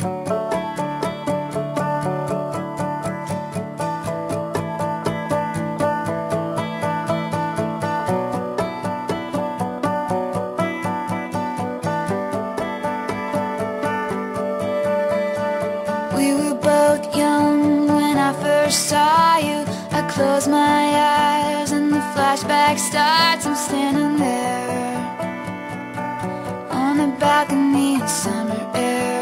We were both young when I first saw you. I close my eyes and the flashback starts I'm standing there On the balcony in summer air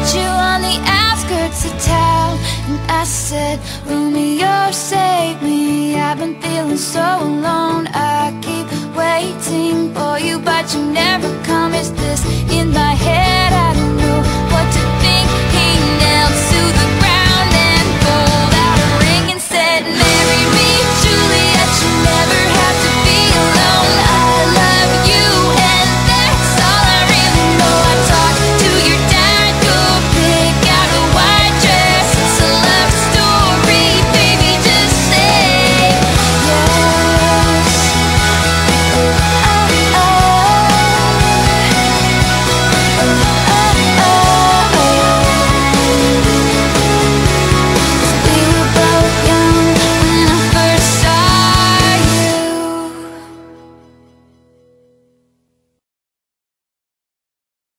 met you on the outskirts of town And I said, Romeo, save me. I've been feeling so alone. I keep waiting for you But you never come, is this